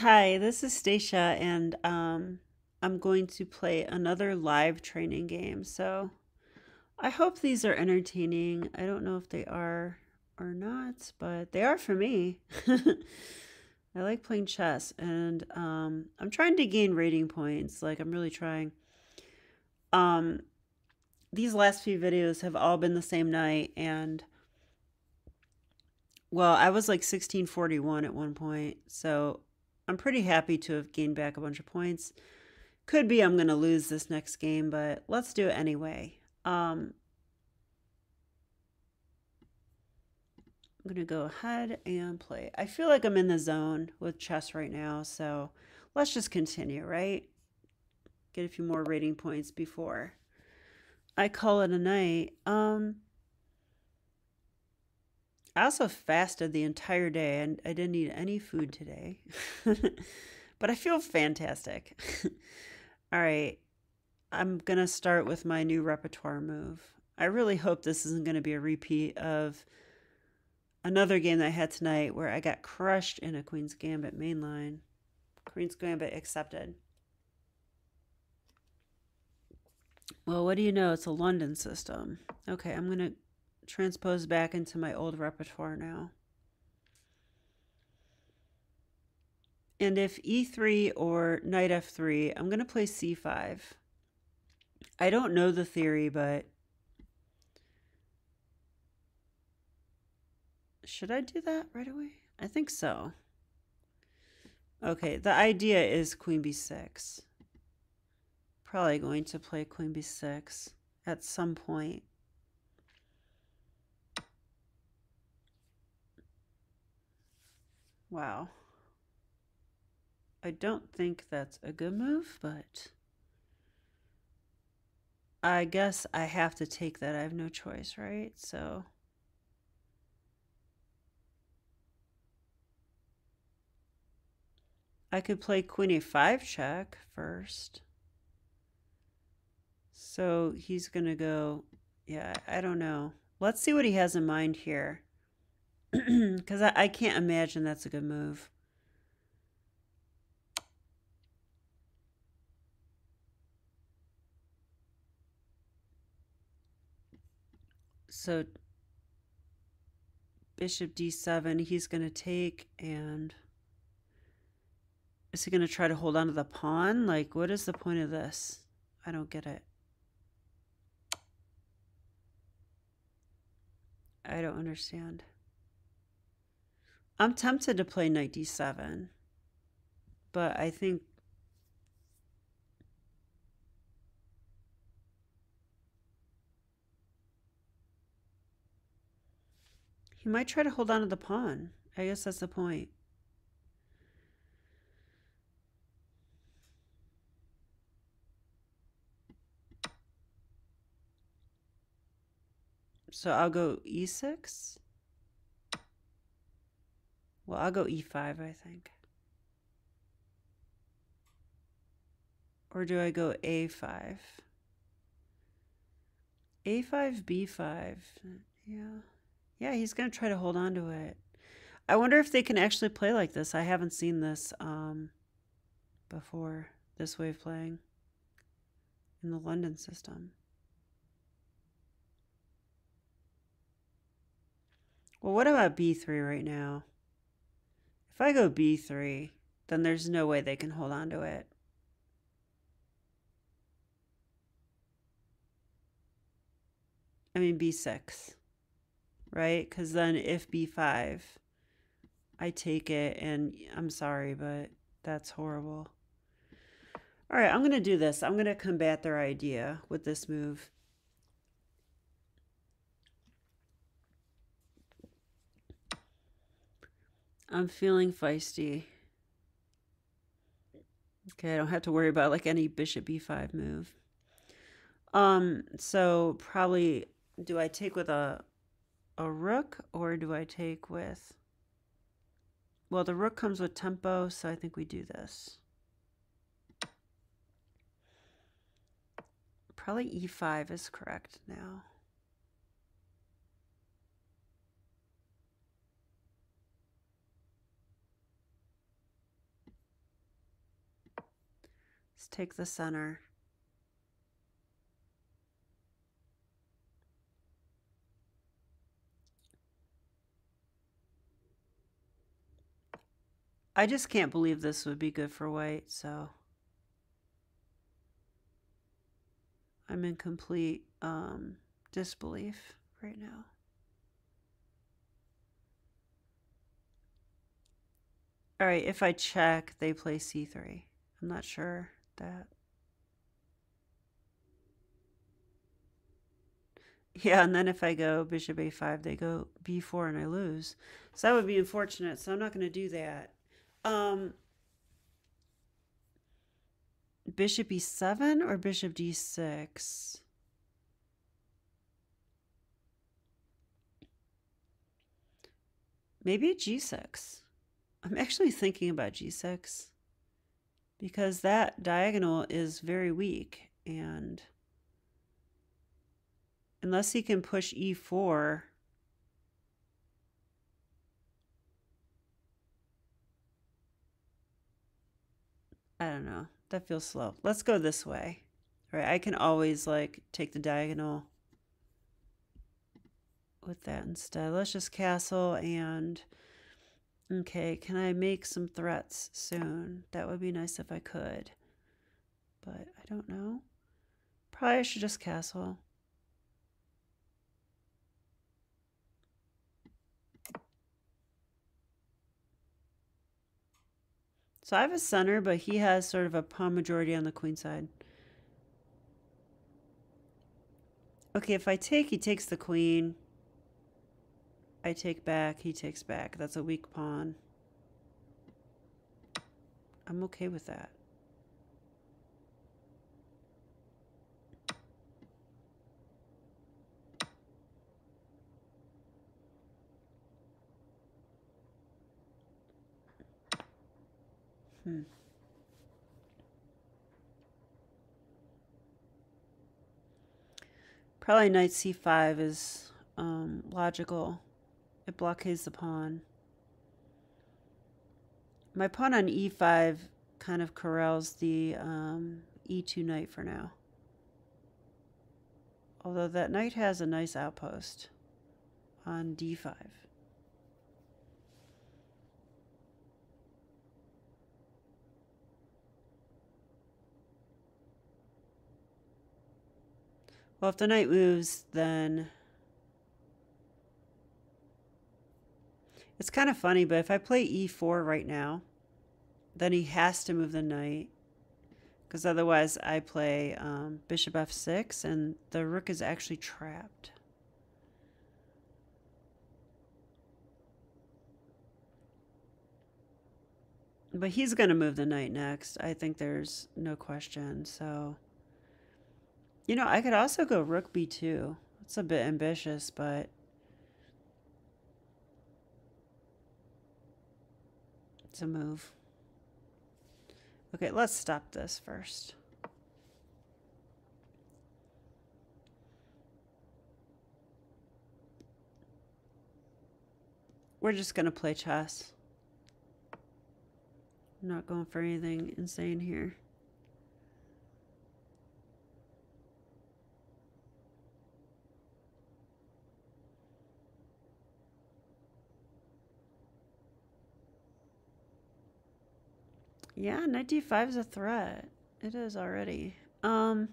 Hi, this is Stacia, and um, I'm going to play another live training game. So I hope these are entertaining. I don't know if they are or not, but they are for me. I like playing chess, and um, I'm trying to gain rating points. Like, I'm really trying. Um, these last few videos have all been the same night, and well, I was like 1641 at one point, so I'm pretty happy to have gained back a bunch of points. Could be I'm going to lose this next game, but let's do it anyway. Um, I'm going to go ahead and play. I feel like I'm in the zone with chess right now, so let's just continue, right? Get a few more rating points before I call it a night. Um, I also fasted the entire day and I didn't eat any food today. but I feel fantastic. All right. I'm going to start with my new repertoire move. I really hope this isn't going to be a repeat of another game that I had tonight where I got crushed in a Queen's Gambit mainline. Queen's Gambit accepted. Well, what do you know? It's a London system. Okay, I'm going to transpose back into my old repertoire now. And if e3 or knight f3, I'm going to play c5. I don't know the theory, but should I do that right away? I think so. Okay, the idea is queen b6. Probably going to play queen b6 at some point. Wow. I don't think that's a good move, but I guess I have to take that. I have no choice, right? So I could play queen a5 check first. So he's going to go, yeah, I don't know. Let's see what he has in mind here. Because I, I can't imagine that's a good move. So bishop d7, he's going to take and is he going to try to hold on to the pawn? Like, what is the point of this? I don't get it. I don't understand. I'm tempted to play knight d7, but I think he might try to hold on to the pawn. I guess that's the point. So I'll go e6. Well, I'll go e5, I think. Or do I go a5? a5, b5. Yeah. Yeah, he's going to try to hold on to it. I wonder if they can actually play like this. I haven't seen this um, before, this way of playing in the London system. Well, what about b3 right now? If I go b3, then there's no way they can hold on to it. I mean b6, right? Because then if b5, I take it and I'm sorry, but that's horrible. All right, I'm going to do this. I'm going to combat their idea with this move. I'm feeling feisty. Okay, I don't have to worry about like any bishop b5 move. Um, so probably do I take with a a rook or do I take with well the rook comes with tempo, so I think we do this. Probably e5 is correct now. Take the center. I just can't believe this would be good for white, so I'm in complete um, disbelief right now. All right, if I check, they play c3. I'm not sure that. Yeah, and then if I go bishop a5, they go b4 and I lose. So that would be unfortunate, so I'm not going to do that. Um, bishop e7 or bishop d6? Maybe g6. I'm actually thinking about g6 because that diagonal is very weak and unless he can push e4 I don't know. That feels slow. Let's go this way. All right, I can always like take the diagonal with that instead. Let's just castle and okay, can I make some threats soon? That would be nice if I could. But I don't know. Probably I should just castle. So I have a center, but he has sort of a pawn majority on the queen side. Okay, if I take, he takes the queen. I take back, he takes back. That's a weak pawn. I'm okay with that. Hmm. Probably knight c5 is um, logical. It blockades the pawn. My pawn on e5 kind of corrals the um, e2 knight for now. Although that knight has a nice outpost on d5. Well, if the knight moves, then... It's kind of funny, but if I play e4 right now, then he has to move the knight. Because otherwise I play um, bishop f6, and the rook is actually trapped. But he's going to move the knight next. I think there's no question, so... You know, I could also go rook b2. It's a bit ambitious, but... A move. Okay, let's stop this first. We're just going to play chess. I'm not going for anything insane here. Yeah, knight d5 is a threat. It is already. Um...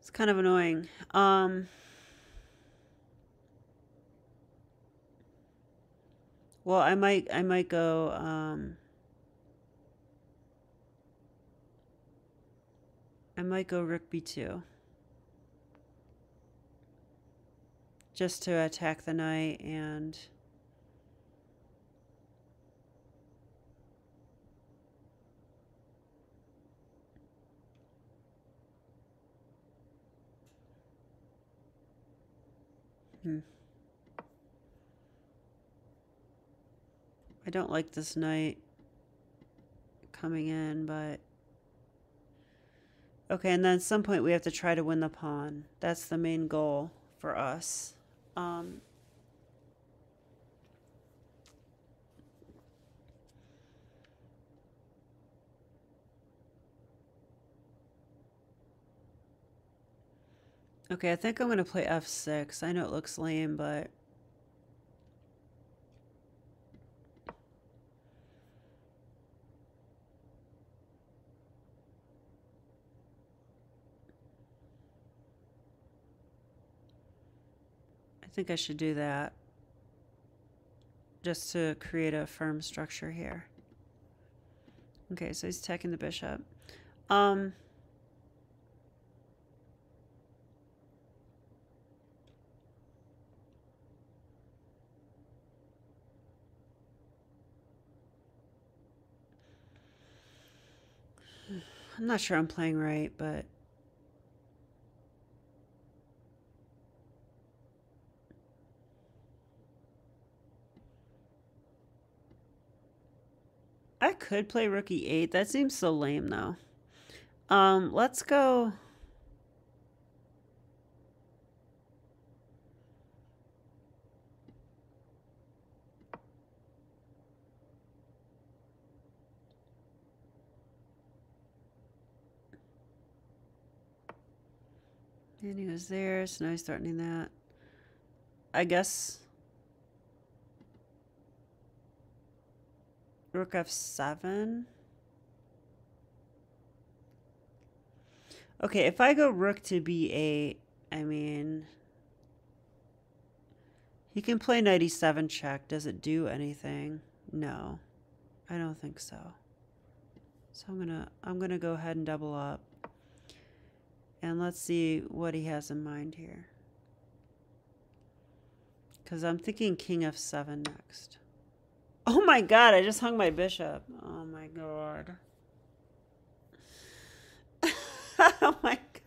It's kind of annoying. Um... Well, I might I might go um I might go rook b2. Just to attack the knight and hmm. I don't like this knight coming in, but okay, and then at some point we have to try to win the pawn. That's the main goal for us. Um, okay, I think I'm going to play f6. I know it looks lame, but... think I should do that just to create a firm structure here. Okay, so he's attacking the bishop. Um, I'm not sure I'm playing right, but I could play rook e8. That seems so lame though. Um, let's go. And he was there, so now he's threatening that. I guess Rook f7. Okay, if I go rook to b8, I mean... He can play knight e7 check. Does it do anything? No. I don't think so. So I'm gonna I'm gonna go ahead and double up. And let's see what he has in mind here. Because I'm thinking king f7 next. Oh my god, I just hung my bishop. Oh my god. oh my god.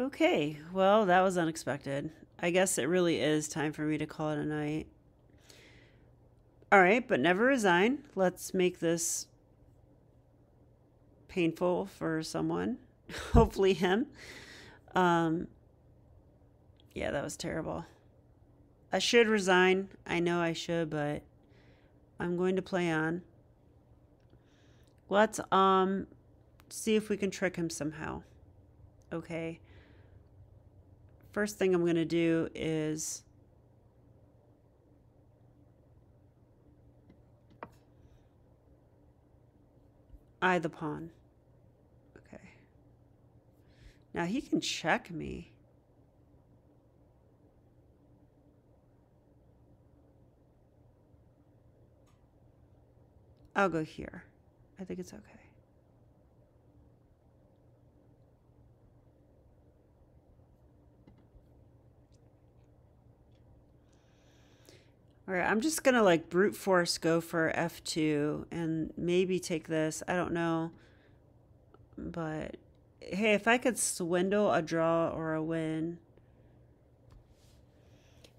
Okay, well, that was unexpected. I guess it really is time for me to call it a night. All right, but never resign. Let's make this painful for someone, hopefully him. Um, yeah, that was terrible. I should resign. I know I should, but I'm going to play on. Let's um see if we can trick him somehow. Okay. First thing I'm going to do is eye the pawn. Okay. Now he can check me. I'll go here. I think it's okay. All right, I'm just going to like brute force go for F2 and maybe take this. I don't know. But hey, if I could swindle a draw or a win.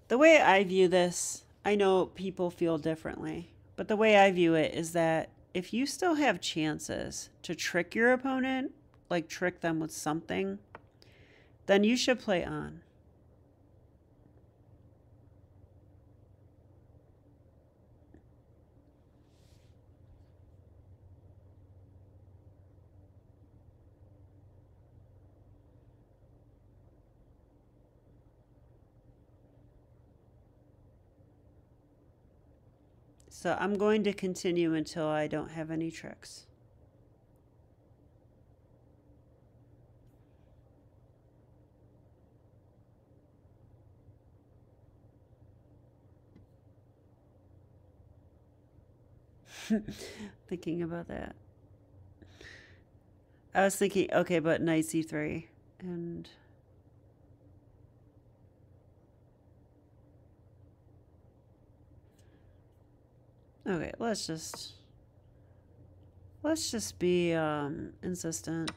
The way I view this, I know people feel differently. But the way I view it is that if you still have chances to trick your opponent, like trick them with something, then you should play on. So I'm going to continue until I don't have any tricks. thinking about that. I was thinking, okay, but knight c3 and Okay, let's just let's just be um, insistent.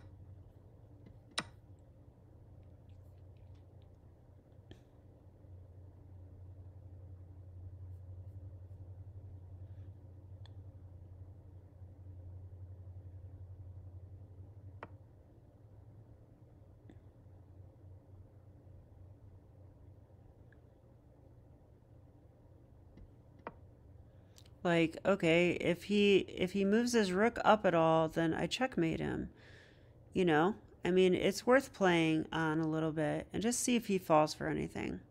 Like, okay, if he if he moves his rook up at all, then I checkmate him. You know? I mean, it's worth playing on a little bit and just see if he falls for anything.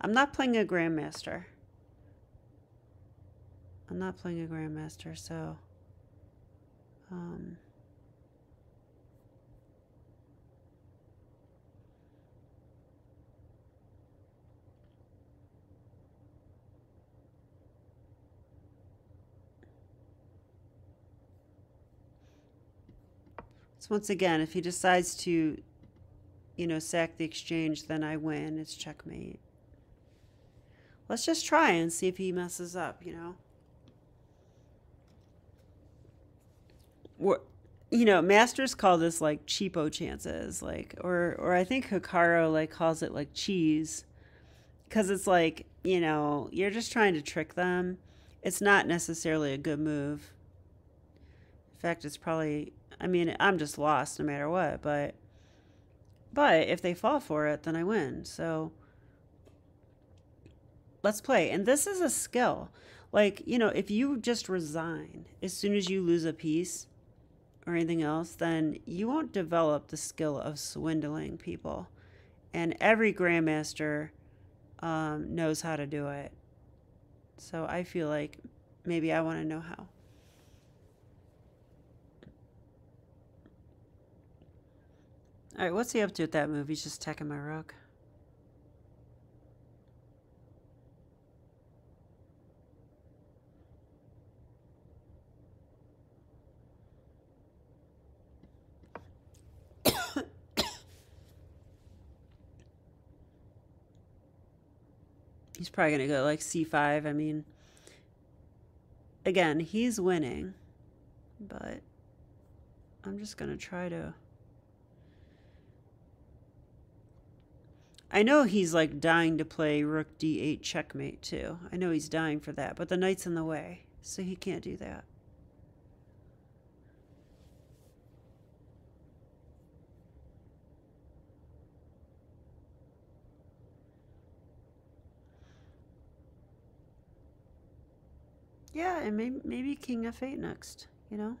I'm not playing a grandmaster. I'm not playing a grandmaster, so um So once again, if he decides to, you know, sack the exchange, then I win. It's checkmate. Let's just try and see if he messes up, you know. What, you know, masters call this like cheapo chances, like, or or I think Hikaru like calls it like cheese, because it's like you know you're just trying to trick them. It's not necessarily a good move. In fact, it's probably I mean, I'm just lost no matter what, but but if they fall for it, then I win. So let's play. And this is a skill. Like, you know, if you just resign as soon as you lose a piece or anything else, then you won't develop the skill of swindling people. And every grandmaster um, knows how to do it. So I feel like maybe I want to know how. All right, what's he up to with that move? He's just attacking my rook. he's probably going to go like c5. I mean, again, he's winning, but I'm just going to try to... I know he's like dying to play rook d8 checkmate too. I know he's dying for that, but the knight's in the way, so he can't do that. Yeah, and maybe maybe King f8 next, you know?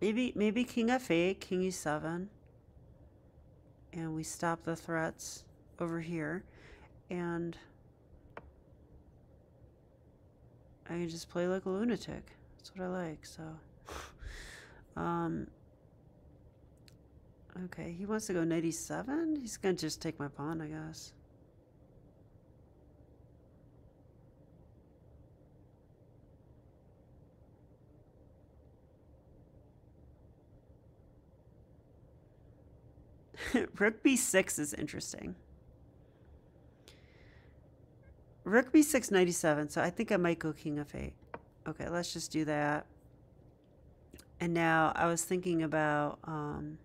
Maybe maybe King f8, King e7 and we stop the threats over here and I can just play like a lunatic. That's what I like, so um okay, he wants to go 97? He's gonna just take my pawn, I guess. Rook b6 is interesting. Rook b6, 97. So I think I might go king f8. Okay, let's just do that. And now I was thinking about, um,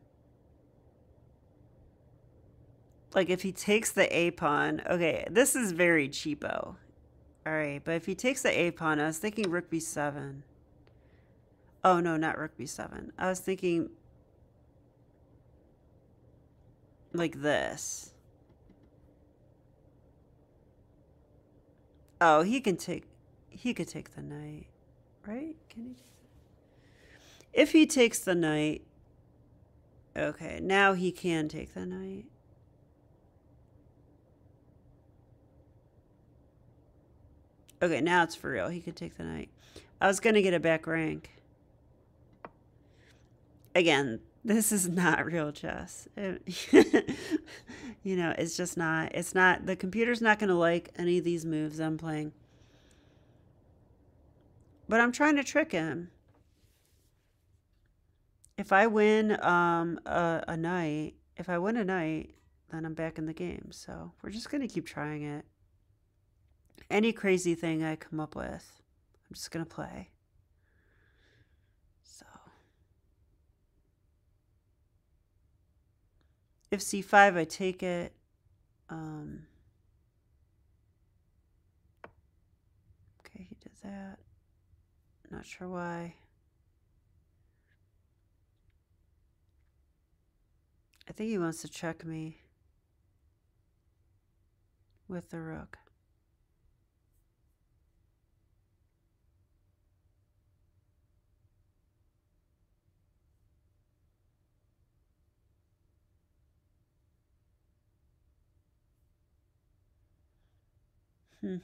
like if he takes the a pawn, okay, this is very cheapo. All right, but if he takes the a pawn, I was thinking rook b7. Oh no, not rook b7. I was thinking like this. Oh, he can take he could take the knight, right? Can he If he takes the knight, okay, now he can take the knight. Okay, now it's for real. He could take the knight. I was going to get a back rank. Again, this is not real chess. You know, it's just not. It's not. The computer's not going to like any of these moves I'm playing. But I'm trying to trick him. If I win um, a, a knight, if I win a knight, then I'm back in the game. So we're just going to keep trying it. Any crazy thing I come up with, I'm just going to play. If c5, I take it. Um, okay, he did that. Not sure why. I think he wants to check me with the rook. Hmm.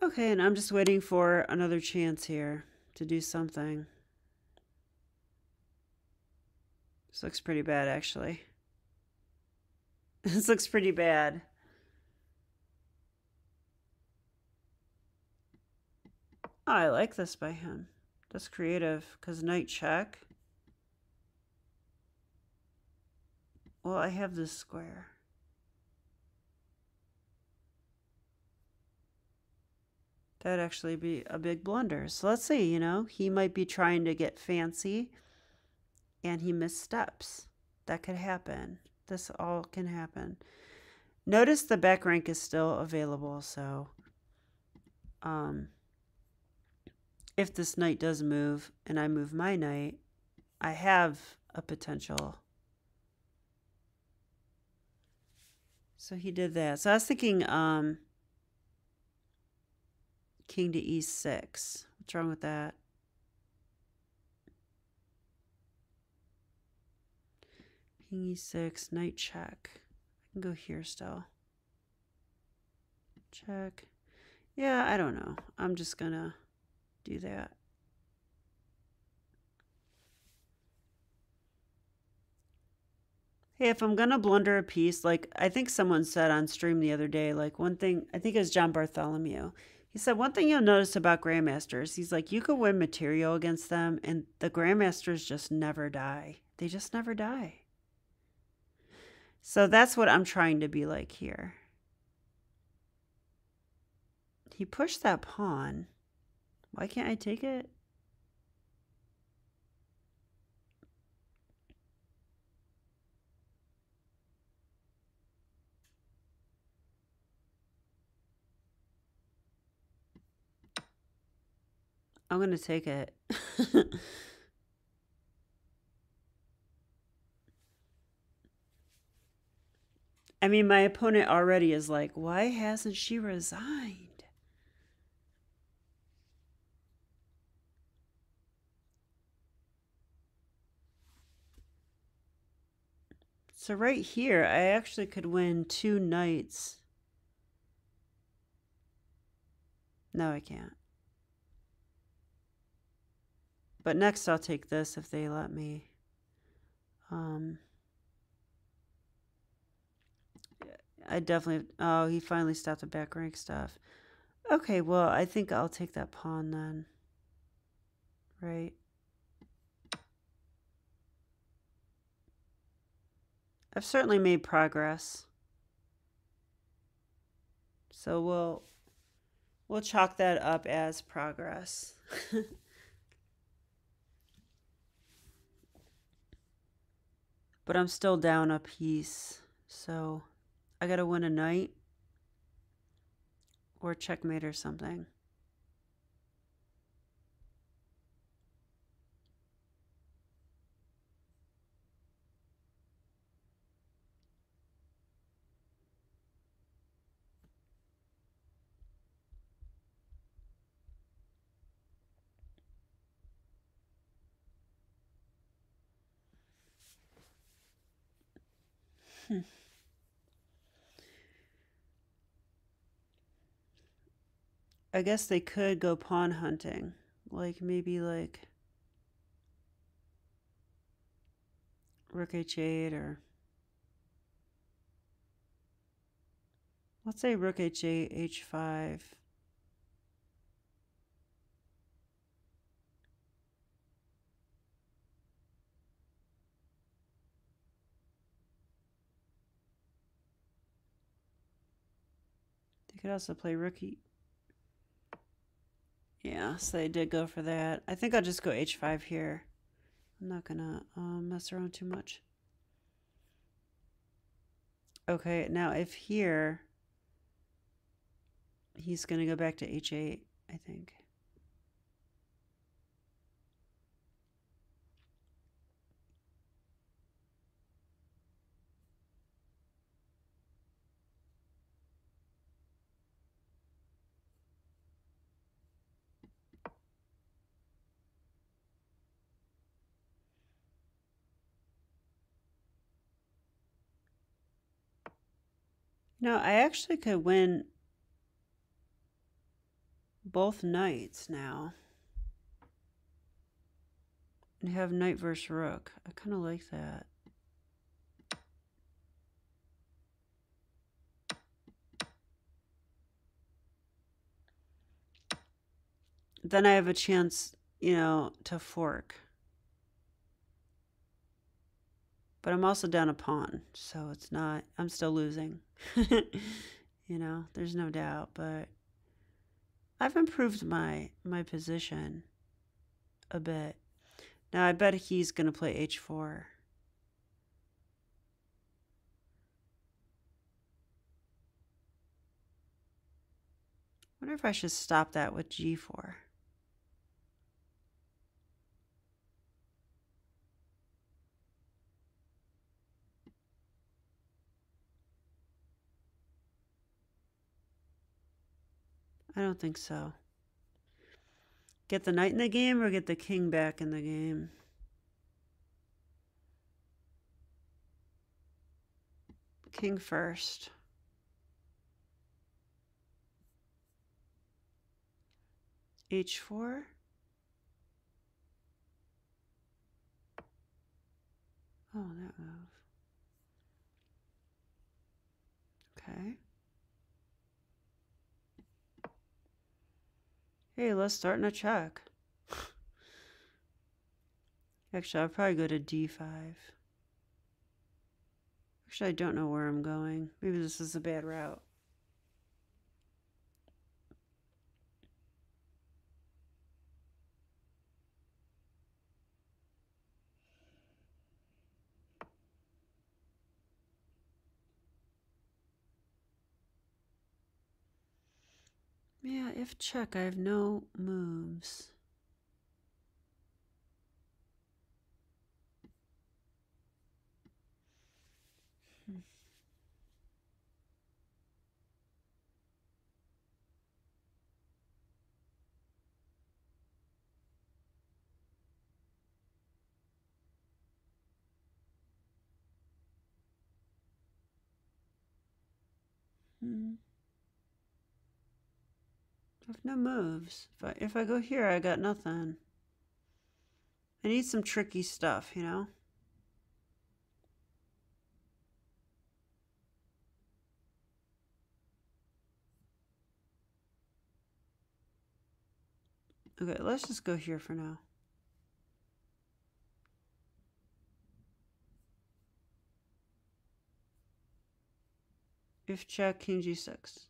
Okay, and I'm just waiting for another chance here to do something. This looks pretty bad, actually. this looks pretty bad. Oh, I like this by him. That's creative, because knight check. Well, I have this square. That'd actually be a big blunder. So let's see, you know, he might be trying to get fancy and he missteps. That could happen. This all can happen. Notice the back rank is still available, so um, if this knight does move and I move my knight, I have a potential. So he did that. So I was thinking um, king to e6. What's wrong with that? King e6, knight check. I can go here still. Check. Yeah, I don't know. I'm just going to do that. Hey, if I'm going to blunder a piece, like I think someone said on stream the other day, like one thing, I think it was John Bartholomew. He said one thing you'll notice about grandmasters, he's like you could win material against them and the grandmasters just never die. They just never die. So that's what I'm trying to be like here. He pushed that pawn. Why can't I take it? I'm going to take it. I mean, my opponent already is like, why hasn't she resigned? So right here, I actually could win two knights. No, I can't. But next I'll take this if they let me. Um, I definitely, oh, he finally stopped the back rank stuff. Okay, well, I think I'll take that pawn then. Right. I've certainly made progress. So we'll we'll chalk that up as progress. but I'm still down a piece. So I got to win a knight or checkmate or something. Hmm. I guess they could go pawn hunting. Like maybe like rook h8 or let's say rook h8, h5. They could also play rookie yeah, so they did go for that. I think I'll just go h5 here. I'm not going to um, mess around too much. Okay, now if here, he's going to go back to h8, I think. Know, I actually could win both knights now. And have knight versus rook. I kind of like that. Then I have a chance, you know, to fork. But I'm also down a pawn, so it's not, I'm still losing. you know, there's no doubt, but I've improved my my position a bit. Now I bet he's going to play h4. wonder if I should stop that with g4. I don't think so. Get the knight in the game or get the king back in the game? King first. H4. Oh, that move. Okay. Hey, let's start in a check. Actually, I'll probably go to d5. Actually, I don't know where I'm going. Maybe this is a bad route. Yeah, if check, I have no moves. Hmm. hmm. I have no moves. If I, if I go here, I got nothing. I need some tricky stuff, you know? Okay, let's just go here for now. If check, king g6.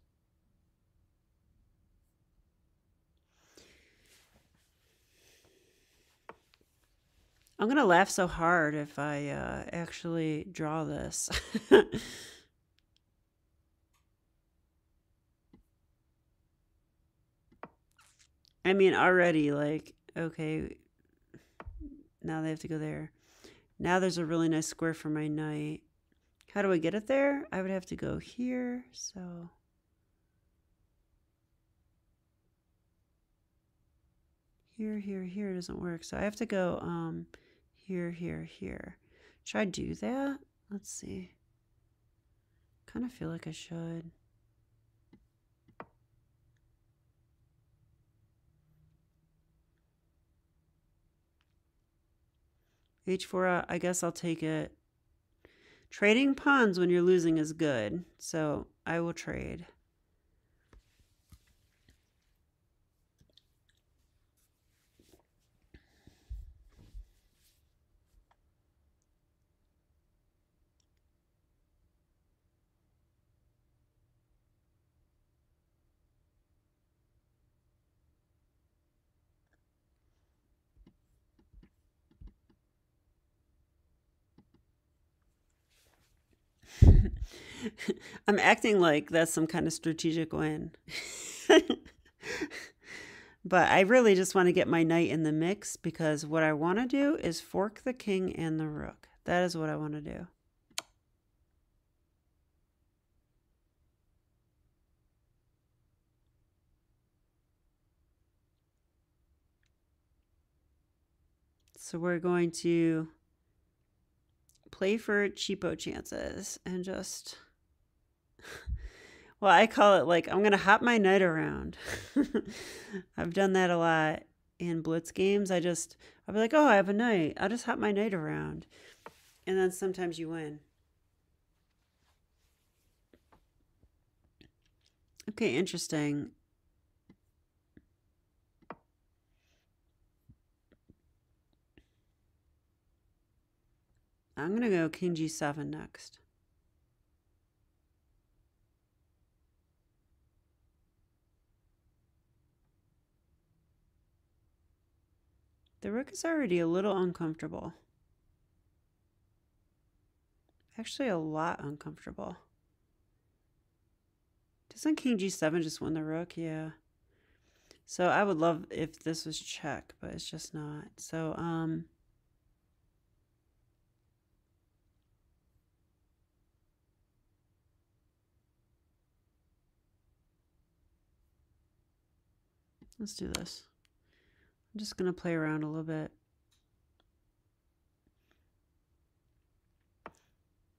I'm going to laugh so hard if I uh, actually draw this. I mean, already, like, okay, now they have to go there. Now there's a really nice square for my knight. How do I get it there? I would have to go here, so... Here, here, here doesn't work. So I have to go, um, here, here, here. Should I do that? Let's see. Kind of feel like I should. H4, uh, I guess I'll take it. Trading pawns when you're losing is good, so I will trade. I'm acting like that's some kind of strategic win. but I really just want to get my knight in the mix because what I want to do is fork the king and the rook. That is what I want to do. So we're going to play for cheapo chances and just Well, I call it like I'm gonna hop my knight around. I've done that a lot in blitz games. I just I'll be like, oh, I have a knight. I'll just hop my knight around, and then sometimes you win. Okay, interesting. I'm going to go king g7 next. The rook is already a little uncomfortable. Actually, a lot uncomfortable. Doesn't king g7 just win the rook? Yeah. So I would love if this was check, but it's just not. So, um... Let's do this. I'm just going to play around a little bit.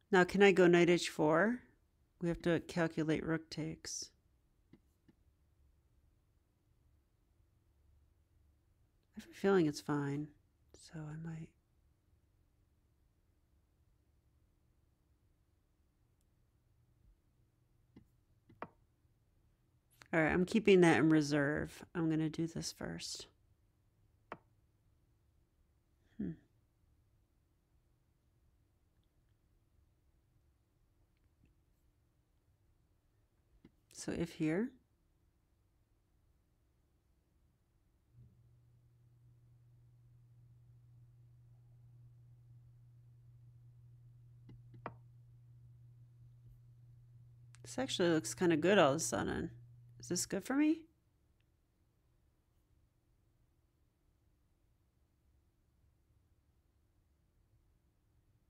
Now, can I go knight h4? We have to calculate rook takes. I have a feeling it's fine, so I might. All right, I'm keeping that in reserve. I'm going to do this first. So if here, this actually looks kind of good all of a sudden. Is this good for me?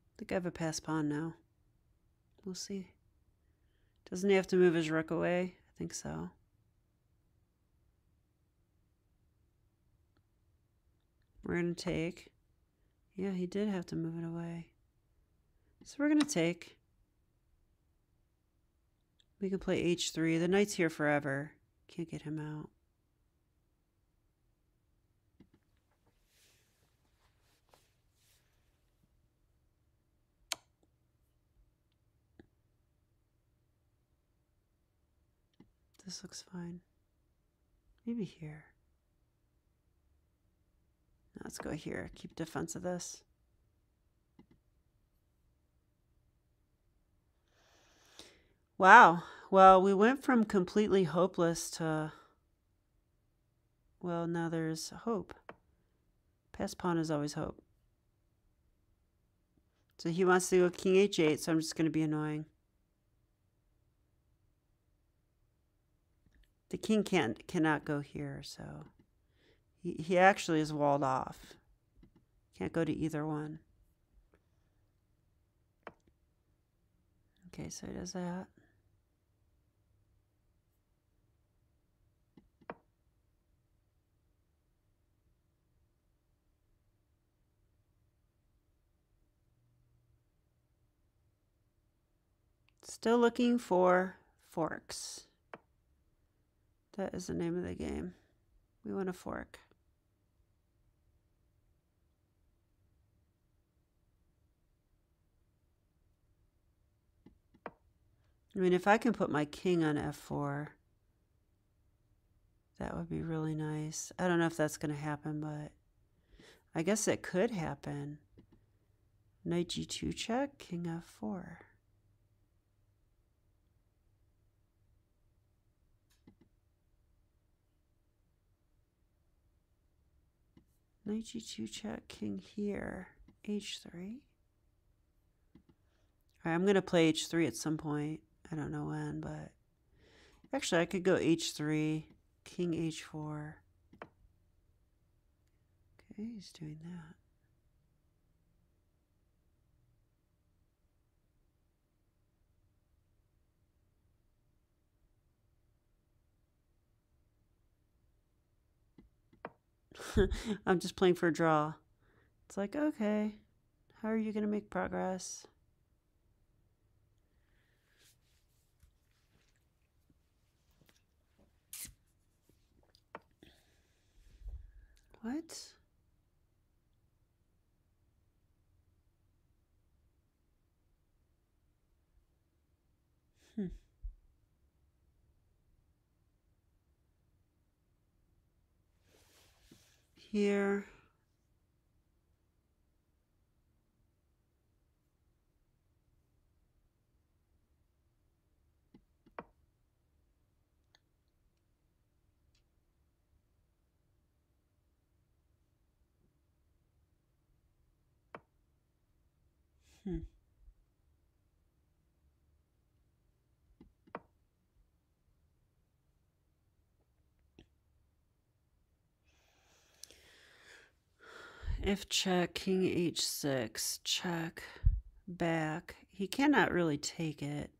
I think I have a pass pawn now. We'll see. Doesn't he have to move his rook away? I think so. We're going to take. Yeah, he did have to move it away. So we're going to take. We can play h3. The knight's here forever. Can't get him out. This looks fine. Maybe here. let's go here. Keep defense of this. Wow. Well, we went from completely hopeless to, well, now there's hope. Pass pawn is always hope. So he wants to go king h8, so I'm just going to be annoying. The king can't cannot go here, so he, he actually is walled off. Can't go to either one. Okay, so he does that. Still looking for forks. That is the name of the game. We want a fork. I mean, if I can put my king on f4, that would be really nice. I don't know if that's going to happen, but I guess it could happen. Knight g2 check, king f4. Knight g2 check, king here, h3. All right, I'm going to play h3 at some point. I don't know when, but actually I could go h3, king h4. Okay, he's doing that. I'm just playing for a draw. It's like, okay, how are you going to make progress? What? Here. Hmm. If check, king h6, check, back. He cannot really take it.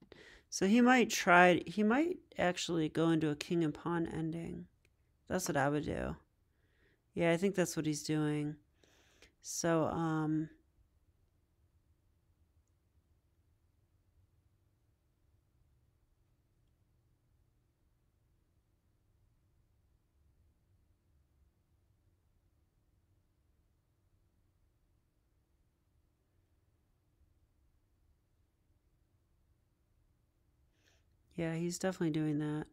So he might try, he might actually go into a king and pawn ending. That's what I would do. Yeah, I think that's what he's doing. So, um, Yeah, he's definitely doing that.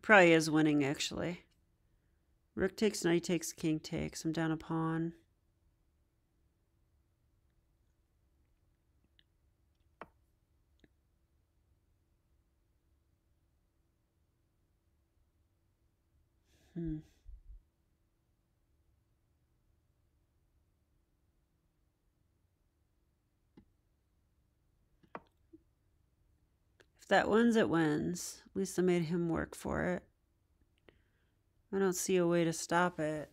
probably is winning, actually. Rook takes, knight takes, king takes. I'm down a pawn. That wins, it wins. At least I made him work for it. I don't see a way to stop it.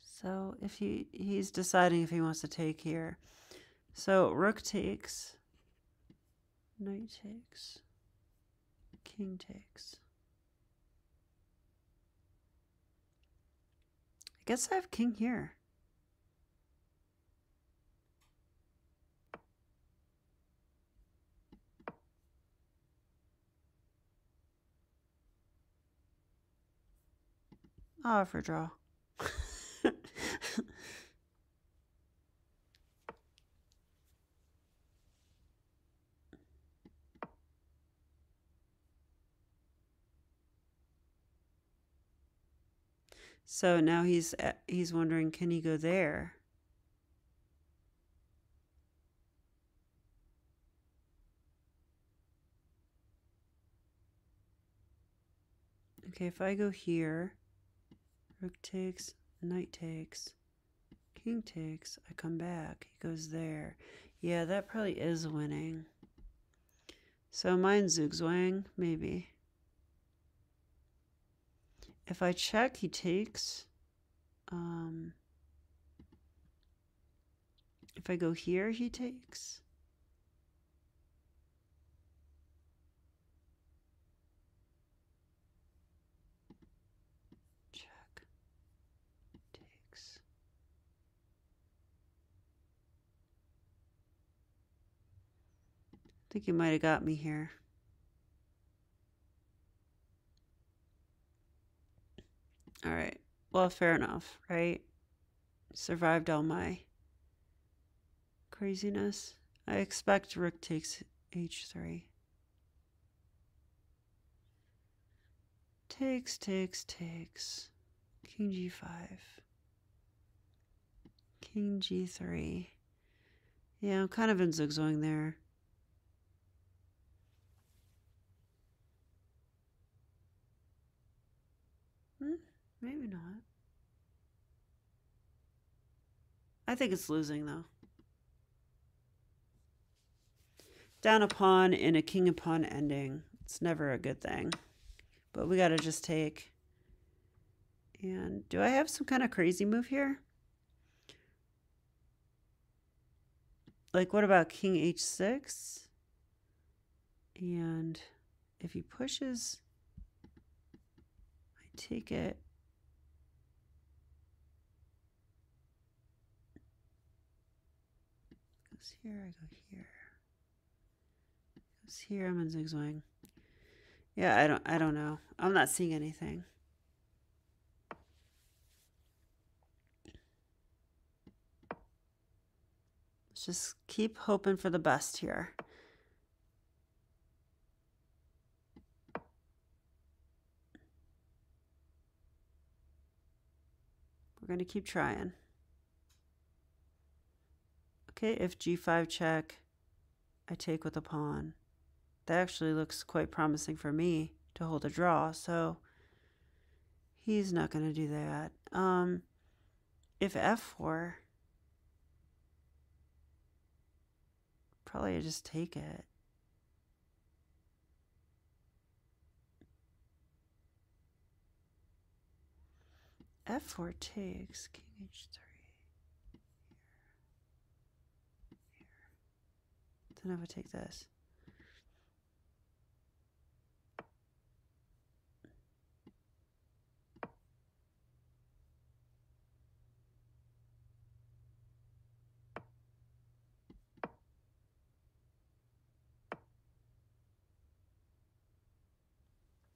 So if he he's deciding if he wants to take here. So rook takes, knight takes, king takes. I guess I have king here. For draw. So now he's uh, he's wondering, can he go there? Okay, if I go here, rook takes, knight takes, king takes, I come back, he goes there. Yeah, that probably is winning. So mine zugzwang, maybe. If I check, he takes. Um, if I go here, he takes. Check. Takes. I think he might have got me here. All right. Well, fair enough, right? Survived all my craziness. I expect rook takes h3. Takes, takes, takes. King g5. King g3. Yeah, I'm kind of in zigzagging there. Hmm? Maybe not. I think it's losing, though. Down a pawn in a king and pawn ending. It's never a good thing. But we got to just take. And do I have some kind of crazy move here? Like, what about king h6? And if he pushes, I take it. goes here, I go here. Goes here, I'm in zugzwang. Yeah, I don't I don't know. I'm not seeing anything. Let's just keep hoping for the best here. We're going to keep trying. Okay, if g5 check, I take with a pawn. That actually looks quite promising for me to hold a draw, so he's not going to do that. Um, if f4, probably I just take it. f4 takes king h3. Then I would take this.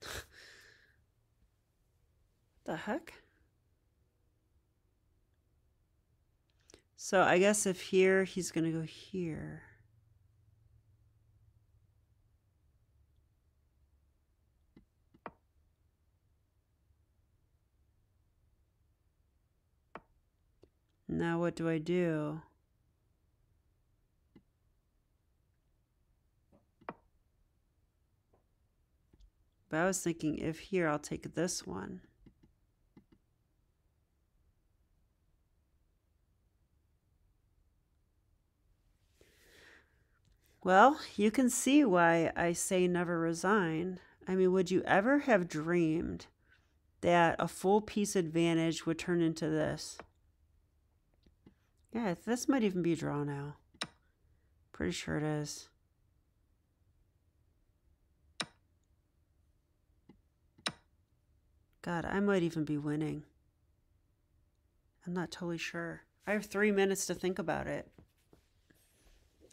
the heck? So I guess if here, he's going to go here. Now what do I do? But I was thinking if here, I'll take this one. Well, you can see why I say never resign. I mean, would you ever have dreamed that a full piece advantage would turn into this? Yeah, this might even be a draw now. Pretty sure it is. God, I might even be winning. I'm not totally sure. I have three minutes to think about it.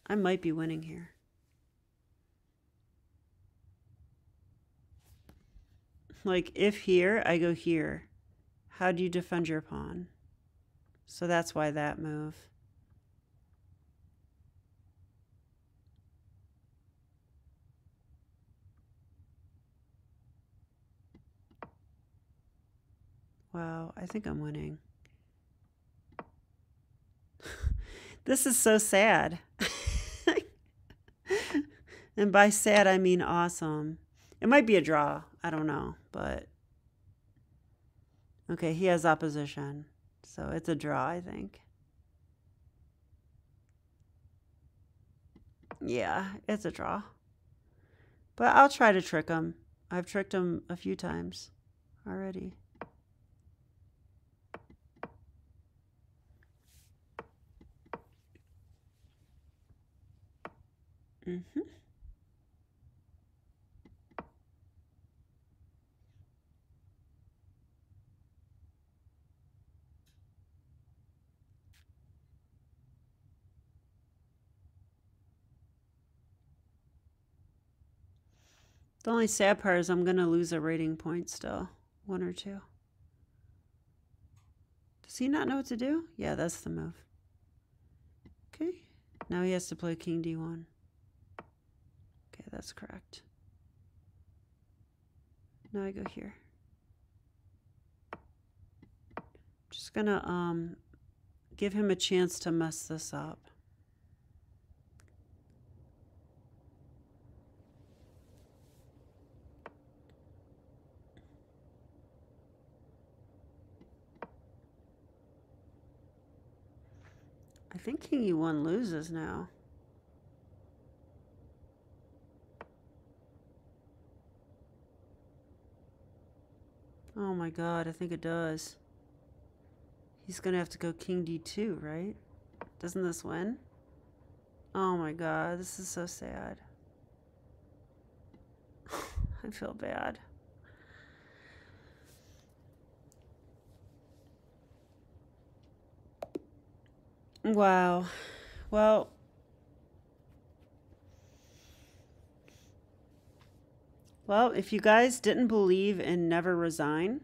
I might be winning here. Like, if here, I go here. How do you defend your pawn? So that's why that move. Wow, I think I'm winning. this is so sad. and by sad, I mean awesome. It might be a draw. I don't know, but okay, he has opposition. So it's a draw, I think. Yeah, it's a draw. But I'll try to trick him. I've tricked him a few times already. Mm-hmm. The only sad part is I'm going to lose a rating point still. One or two. Does he not know what to do? Yeah, that's the move. Okay. Now he has to play king d1. Okay, that's correct. Now I go here. Just gonna um give him a chance to mess this up. I think King E1 loses now. Oh my god, I think it does. He's to have to go King D2, right? Doesn't this win? Oh my god, this is so sad. I feel bad. Wow. Well, well, if you guys didn't believe in never resign,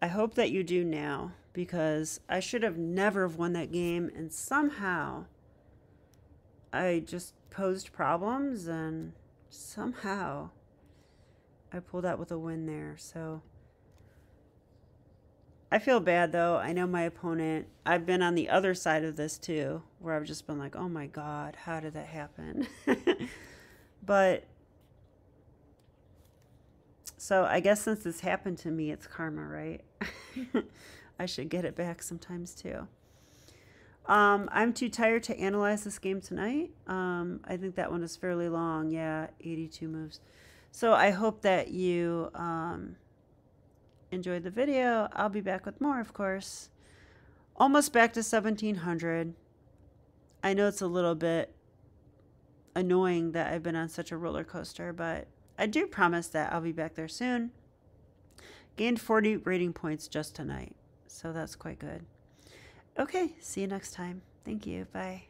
I hope that you do now because I should have never have won that game and somehow I just posed problems and somehow I pulled out with a win there. So I feel bad though. I know my opponent, I've been on the other side of this too, where I've just been like, oh my God, how did that happen? but so I guess since this happened to me, it's karma, right? I should get it back sometimes too. Um, I'm too tired to analyze this game tonight. Um, I think that one is fairly long. Yeah, 82 moves. So I hope that you um, enjoyed the video. I'll be back with more, of course. Almost back to 1700. I know it's a little bit annoying that I've been on such a roller coaster, but I do promise that I'll be back there soon. Gained 40 rating points just tonight, so that's quite good. Okay, see you next time. Thank you. Bye.